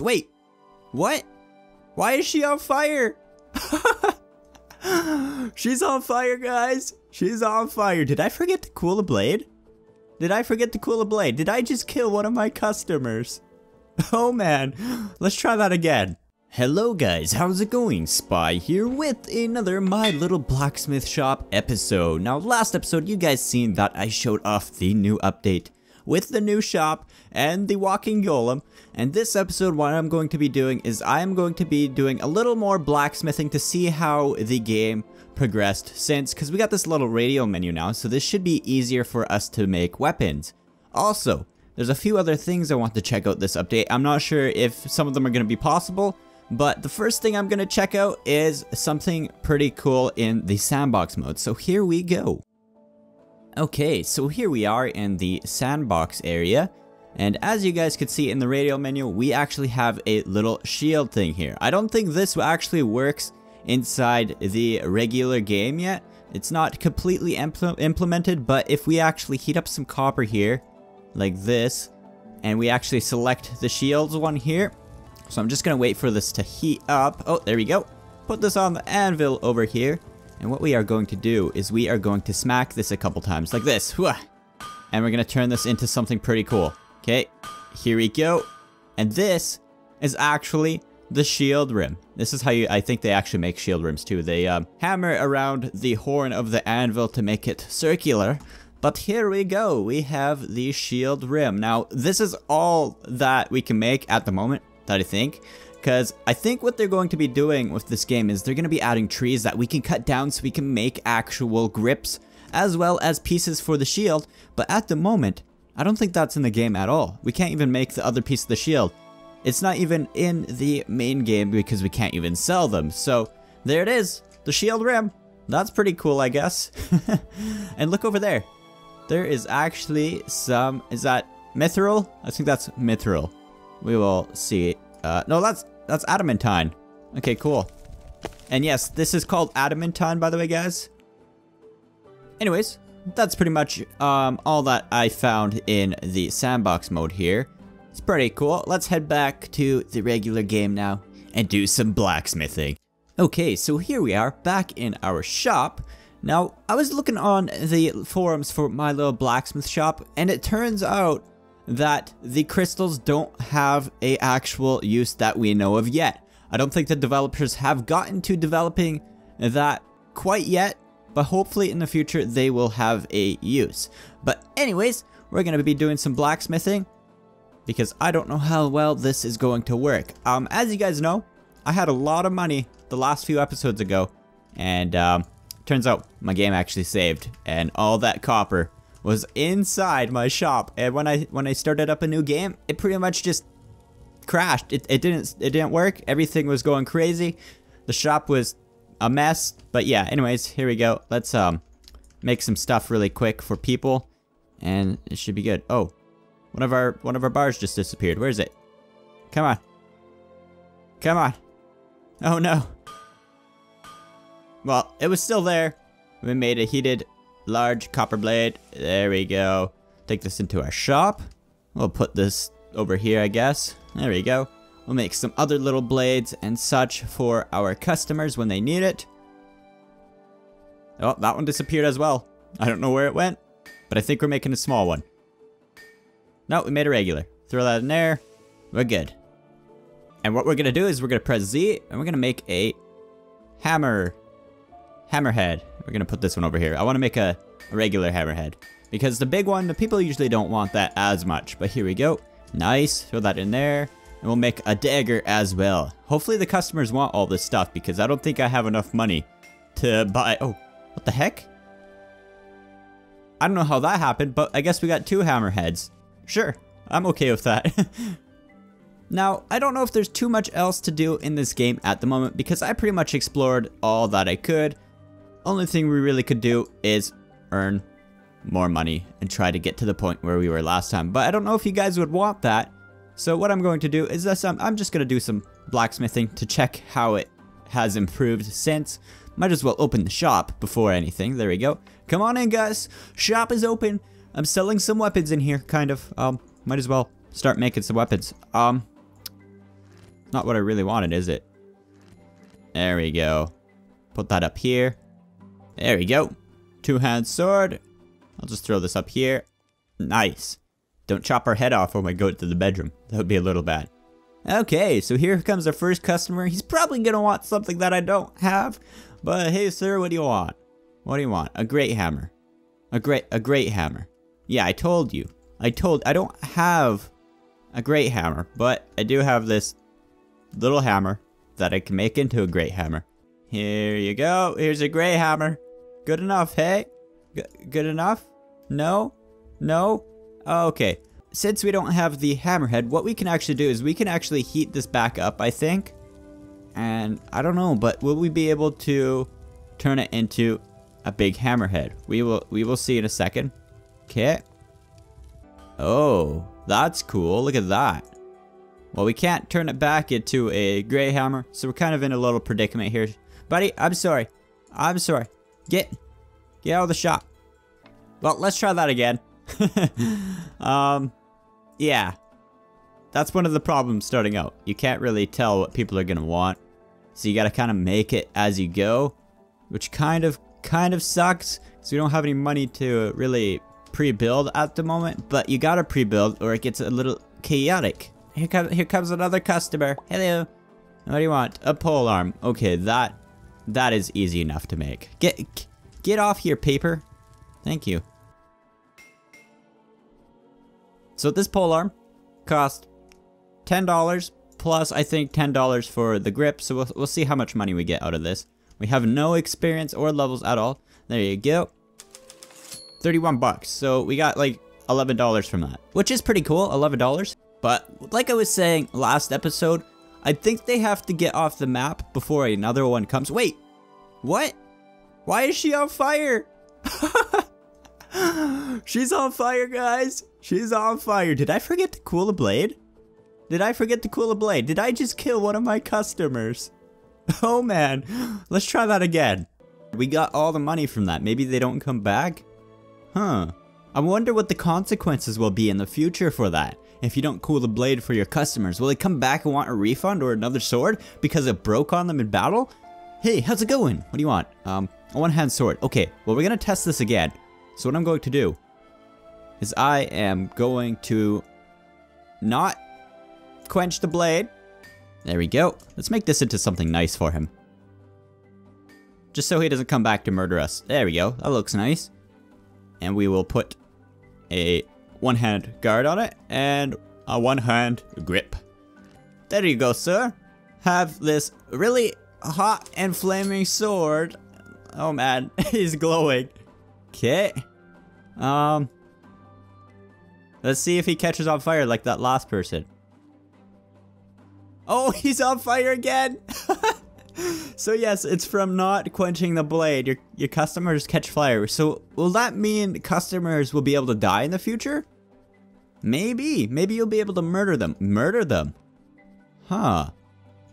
Wait, what? Why is she on fire? She's on fire, guys. She's on fire. Did I forget to cool a blade? Did I forget to cool a blade? Did I just kill one of my customers? Oh man, let's try that again. Hello guys, how's it going? Spy here with another My Little Blacksmith Shop episode. Now last episode you guys seen that I showed off the new update with the new shop and the walking golem. And this episode, what I'm going to be doing is I'm going to be doing a little more blacksmithing to see how the game progressed since, because we got this little radial menu now, so this should be easier for us to make weapons. Also, there's a few other things I want to check out this update. I'm not sure if some of them are going to be possible, but the first thing I'm going to check out is something pretty cool in the sandbox mode. So here we go. Okay, so here we are in the sandbox area. And as you guys could see in the radial menu, we actually have a little shield thing here. I don't think this actually works inside the regular game yet. It's not completely impl implemented, but if we actually heat up some copper here, like this, and we actually select the shields one here, so I'm just gonna wait for this to heat up. Oh, there we go. Put this on the anvil over here, and what we are going to do is we are going to smack this a couple times, like this. And we're gonna turn this into something pretty cool. Okay, here we go. And this is actually the shield rim. This is how you, I think they actually make shield rims too. They um, hammer around the horn of the anvil to make it circular. But here we go, we have the shield rim. Now, this is all that we can make at the moment, that I think. Because I think what they're going to be doing with this game is they're going to be adding trees that we can cut down so we can make actual grips, as well as pieces for the shield. But at the moment, I don't think that's in the game at all. We can't even make the other piece of the shield. It's not even in the main game because we can't even sell them. So there it is, the shield rim. That's pretty cool, I guess. and look over there. There is actually some, is that mithril? I think that's mithril. We will see. Uh, no, that's, that's adamantine. Okay, cool. And yes, this is called adamantine, by the way, guys. Anyways, that's pretty much um, all that I found in the sandbox mode here. It's pretty cool. Let's head back to the regular game now and do some blacksmithing. Okay, so here we are back in our shop. Now, I was looking on the forums for my little blacksmith shop and it turns out that the crystals don't have a actual use that we know of yet. I don't think the developers have gotten to developing that quite yet, but hopefully in the future they will have a use. But anyways, we're going to be doing some blacksmithing because I don't know how well this is going to work. Um, as you guys know, I had a lot of money the last few episodes ago, and um, turns out my game actually saved, and all that copper was inside my shop. And when I when I started up a new game, it pretty much just crashed. It, it didn't it didn't work. Everything was going crazy. The shop was a mess. But yeah, anyways, here we go. Let's um make some stuff really quick for people. And it should be good. Oh, one of our one of our bars just disappeared. Where is it? Come on. Come on. Oh no. Well, it was still there. We made a heated large copper blade. There we go. Take this into our shop. We'll put this over here, I guess. There we go. We'll make some other little blades and such for our customers when they need it. Oh, that one disappeared as well. I don't know where it went, but I think we're making a small one. No, we made a regular. Throw that in there. We're good. And what we're going to do is we're going to press Z and we're going to make a hammer. Hammerhead. We're to put this one over here. I want to make a, a regular hammerhead. Because the big one, the people usually don't want that as much. But here we go. Nice. Throw that in there. And we'll make a dagger as well. Hopefully the customers want all this stuff because I don't think I have enough money to buy... Oh, what the heck? I don't know how that happened, but I guess we got two hammerheads. Sure, I'm okay with that. now, I don't know if there's too much else to do in this game at the moment because I pretty much explored all that I could. Only thing we really could do is earn more money and try to get to the point where we were last time. But I don't know if you guys would want that. So what I'm going to do is this, um, I'm just going to do some blacksmithing to check how it has improved since. Might as well open the shop before anything. There we go. Come on in, guys. Shop is open. I'm selling some weapons in here, kind of. Um, might as well start making some weapons. Um, not what I really wanted, is it? There we go. Put that up here. There we go. Two-hand sword. I'll just throw this up here. Nice. Don't chop our head off when we go to the bedroom. That would be a little bad. Okay, so here comes our first customer. He's probably gonna want something that I don't have. But hey sir, what do you want? What do you want? A great hammer. A great a great hammer. Yeah, I told you. I told I don't have a great hammer, but I do have this little hammer that I can make into a great hammer. Here you go. Here's a great hammer. Good enough, hey? G good enough? No? No? Okay. Since we don't have the hammerhead, what we can actually do is we can actually heat this back up, I think. And I don't know, but will we be able to turn it into a big hammerhead? We will we will see in a second. Okay. Oh, that's cool. Look at that. Well, we can't turn it back into a gray hammer, so we're kind of in a little predicament here. Buddy, I'm sorry. I'm sorry. Get, get out of the shop. Well, let's try that again. um, yeah. That's one of the problems starting out. You can't really tell what people are gonna want. So you gotta kind of make it as you go, which kind of, kind of sucks. Because we don't have any money to really pre-build at the moment, but you gotta pre-build or it gets a little chaotic. Here comes here comes another customer. Hello. What do you want? A pole arm. Okay, that that is easy enough to make. Get get off here, paper. Thank you. So this pole arm cost ten dollars plus I think ten dollars for the grip. So we'll we'll see how much money we get out of this. We have no experience or levels at all. There you go. 31 bucks. So we got like $11 from that, which is pretty cool, $11. But like I was saying last episode, I think they have to get off the map before another one comes. Wait, what? Why is she on fire? She's on fire, guys. She's on fire. Did I forget to cool a blade? Did I forget to cool a blade? Did I just kill one of my customers? Oh man, let's try that again. We got all the money from that. Maybe they don't come back? Huh. I wonder what the consequences will be in the future for that. If you don't cool the blade for your customers, will they come back and want a refund or another sword because it broke on them in battle? Hey, how's it going? What do you want? Um, a one-hand sword. Okay, well we're gonna test this again. So what I'm going to do is I am going to not quench the blade. There we go. Let's make this into something nice for him. Just so he doesn't come back to murder us. There we go. That looks nice and we will put a one hand guard on it and a one hand grip. There you go, sir. Have this really hot and flaming sword. Oh man, he's glowing. Okay. Um. Let's see if he catches on fire like that last person. Oh, he's on fire again! so yes, it's from not quenching the blade. Your your customers catch fire. So will that mean customers will be able to die in the future? Maybe. Maybe you'll be able to murder them. Murder them? Huh.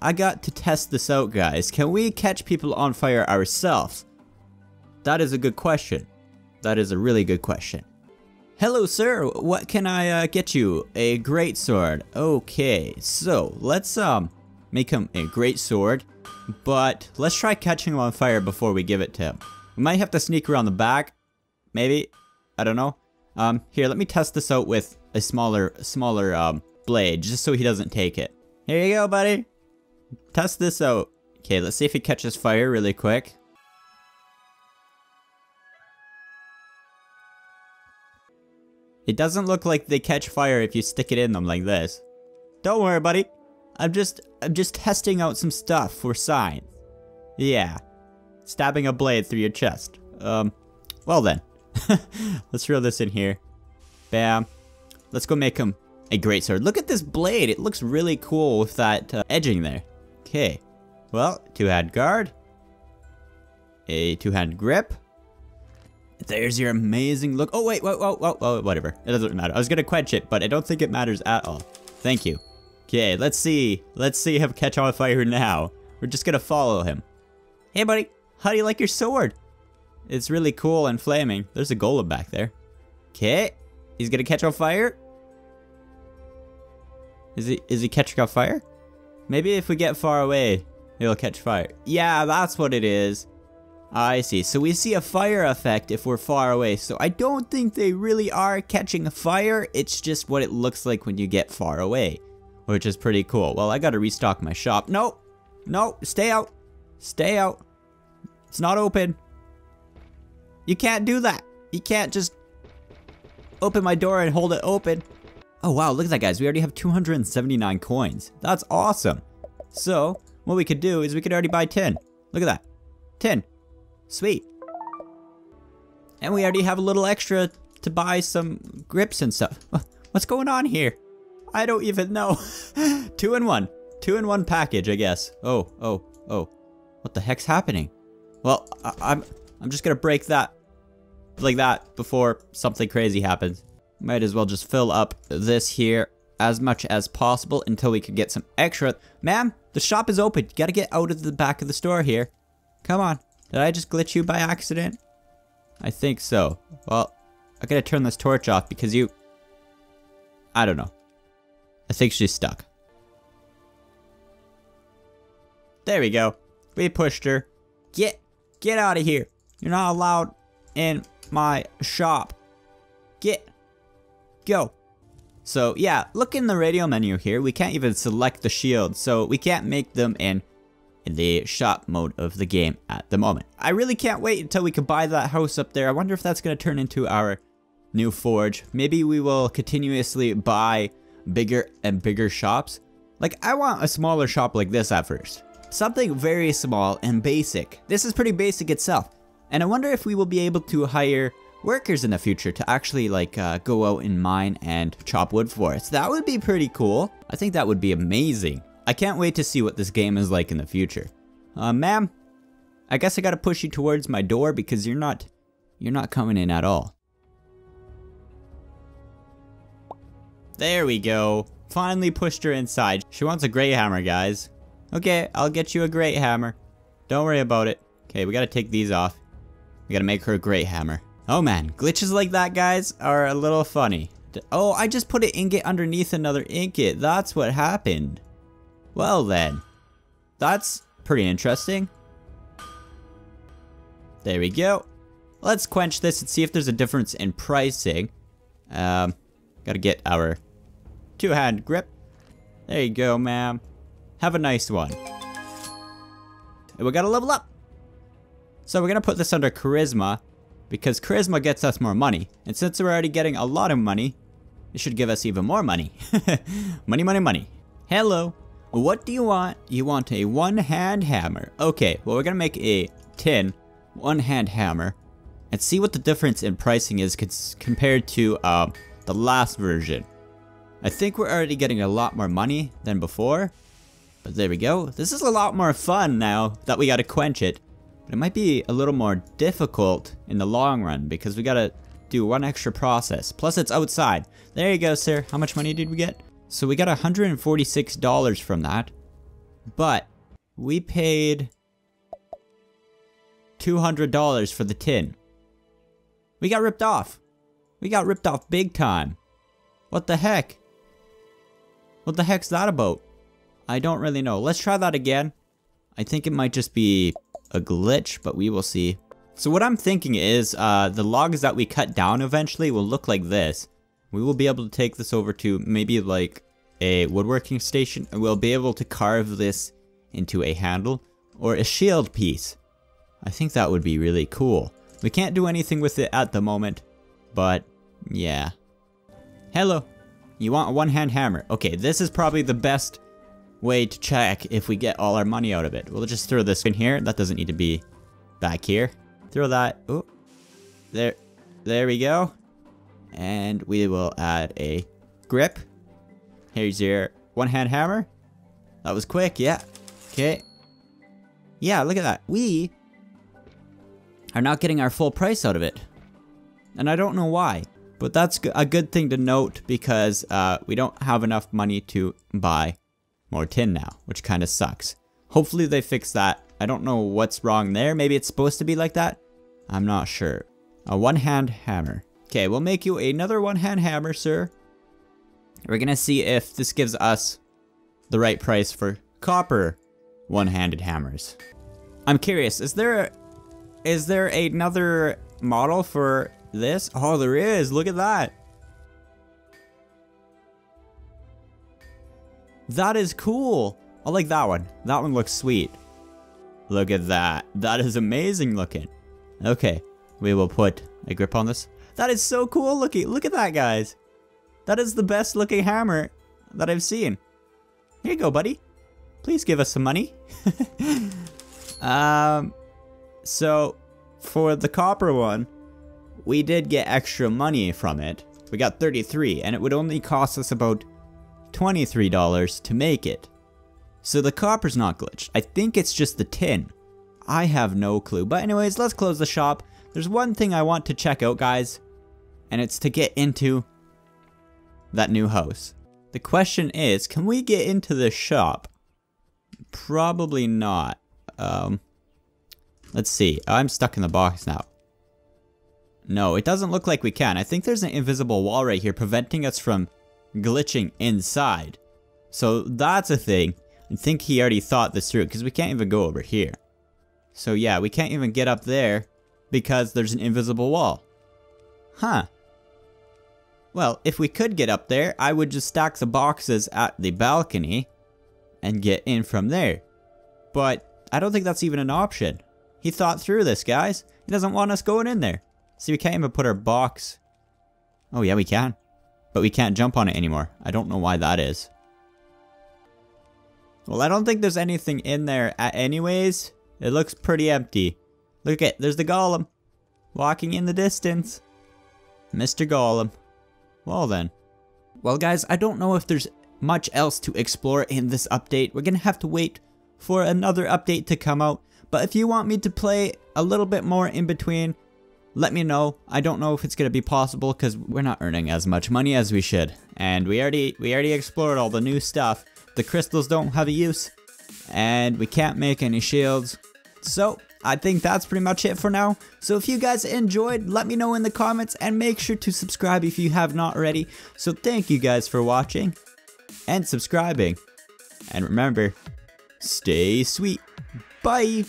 I got to test this out, guys. Can we catch people on fire ourselves? That is a good question. That is a really good question. Hello, sir. What can I uh, get you? A great sword. Okay, so let's um make him a great sword. But let's try catching him on fire before we give it to him. We might have to sneak around the back. Maybe. I don't know. Um, here, let me test this out with a smaller, smaller, um, blade, just so he doesn't take it. Here you go, buddy. Test this out. Okay, let's see if he catches fire really quick. It doesn't look like they catch fire if you stick it in them like this. Don't worry, buddy. I'm just, I'm just testing out some stuff for science. Yeah. Stabbing a blade through your chest. Um, well then. Let's throw this in here. Bam. Let's go make him a great sword. Look at this blade. It looks really cool with that uh, edging there. Okay. Well, two-hand guard. A two-hand grip. There's your amazing look. Oh, wait, whoa, whoa, whoa, whoa, whatever. It doesn't matter. I was going to quench it, but I don't think it matters at all. Thank you. Okay, let's see. Let's see him catch on fire now. We're just gonna follow him. Hey, buddy. How do you like your sword? It's really cool and flaming. There's a golem back there. Okay. He's gonna catch on fire. Is he is he catching on fire? Maybe if we get far away, it'll catch fire. Yeah, that's what it is. I see. So we see a fire effect if we're far away. So I don't think they really are catching a fire. It's just what it looks like when you get far away, which is pretty cool. Well, I got to restock my shop. No, no, stay out. Stay out. It's not open. You can't do that. You can't just open my door and hold it open. Oh wow, look at that guys. We already have 279 coins. That's awesome. So, what we could do is we could already buy 10. Look at that. 10. Sweet. And we already have a little extra to buy some grips and stuff. What's going on here? I don't even know. Two in one. Two in one package, I guess. Oh, oh, oh. What the heck's happening? Well, I I'm I'm just gonna break that like that before something crazy happens. Might as well just fill up this here as much as possible until we can get some extra. Ma'am, the shop is open. You gotta get out of the back of the store here. Come on. Did I just glitch you by accident? I think so. Well, I gotta turn this torch off because you... I don't know. I think she's stuck. There we go. We pushed her. Get, get out of here. You're not allowed in my shop. Get, go. So yeah, look in the radial menu here. We can't even select the shield, so we can't make them in the shop mode of the game at the moment. I really can't wait until we can buy that house up there. I wonder if that's going to turn into our new forge. Maybe we will continuously buy bigger and bigger shops. Like, I want a smaller shop like this at first. Something very small and basic. This is pretty basic itself. And I wonder if we will be able to hire workers in the future to actually like uh, go out and mine and chop wood for us. That would be pretty cool. I think that would be amazing. I can't wait to see what this game is like in the future. Uh, ma'am, I guess I gotta push you towards my door because you're not, you're not coming in at all. There we go. Finally pushed her inside. She wants a great hammer, guys. Okay, I'll get you a great hammer. Don't worry about it. Okay, we gotta take these off. We gotta make her a great hammer. Oh man, glitches like that, guys, are a little funny. Oh, I just put an ingot underneath another ingot. That's what happened. Well then, that's pretty interesting. There we go. Let's quench this and see if there's a difference in pricing. Um, gotta get our two-hand grip. There you go, ma'am. Have a nice one. And we gotta level up. So we're gonna put this under charisma because charisma gets us more money. And since we're already getting a lot of money, it should give us even more money. money, money, money. Hello. What do you want? You want a one-hand hammer. Okay, well we're gonna make a tin one-hand hammer and see what the difference in pricing is compared to uh, the last version. I think we're already getting a lot more money than before. But there we go. This is a lot more fun now that we gotta quench it. But it might be a little more difficult in the long run because we gotta do one extra process. Plus it's outside. There you go, sir. How much money did we get? So we got $146 from that. But we paid $200 for the tin. We got ripped off. We got ripped off big time. What the heck? What the heck's that about? I don't really know. Let's try that again. I think it might just be a glitch, but we will see. So what I'm thinking is uh, the logs that we cut down eventually will look like this we will be able to take this over to maybe like a woodworking station and we'll be able to carve this into a handle or a shield piece. I think that would be really cool. We can't do anything with it at the moment, but yeah. Hello. You want a one-hand hammer. Okay, this is probably the best way to check if we get all our money out of it. We'll just throw this in here. That doesn't need to be back here. Throw that. Oh, there, there we go and we will add a grip. Here's your one-hand hammer. That was quick, yeah. Okay. Yeah, look at that. We are not getting our full price out of it. And I don't know why. But that's a good thing to note because uh, we don't have enough money to buy more tin now, which kind of sucks. Hopefully they fix that. I don't know what's wrong there. Maybe it's supposed to be like that. I'm not sure. A one-hand hammer. Okay, we'll make you another one-hand hammer, sir. We're gonna see if this gives us the right price for copper one-handed hammers. I'm curious, is there is there another model for this? Oh, there is. Look at that. That is cool. I like that one. That one looks sweet. Look at that. That is amazing looking. Okay, we will put a grip on this. That is so cool looking. Look at that, guys. That is the best looking hammer that I've seen. Here you go, buddy. Please give us some money. um, so for the copper one, we did get extra money from it. We got 33 and it would only cost us about $23 to make it. So the copper's not glitched. I think it's just the tin. I have no clue. But anyways, let's close the shop. There's one thing I want to check out, guys. And it's to get into that new house. The question is, can we get into the shop? Probably not. Um, let's see. I'm stuck in the box now. No, it doesn't look like we can. I think there's an invisible wall right here preventing us from glitching inside. So that's a thing. I think he already thought this through because we can't even go over here. So yeah, we can't even get up there because there's an invisible wall. Huh. Well, if we could get up there, I would just stack the boxes at the balcony and get in from there. But I don't think that's even an option. He thought through this, guys. He doesn't want us going in there. See, we can't even put our box. Oh yeah, we can. But we can't jump on it anymore. I don't know why that is. Well, I don't think there's anything in there anyways. It looks pretty empty. Look at, there's the golem. Walking in the distance. Mr. Golem. Well then. Well guys, I don't know if there's much else to explore in this update. We're gonna have to wait for another update to come out. But if you want me to play a little bit more in between, let me know. I don't know if it's gonna be possible because we're not earning as much money as we should. And we already we already explored all the new stuff. The crystals don't have a use. And we can't make any shields. So I think that's pretty much it for now. So if you guys enjoyed, let me know in the comments and make sure to subscribe if you have not already. So thank you guys for watching and subscribing. And remember, stay sweet. Bye.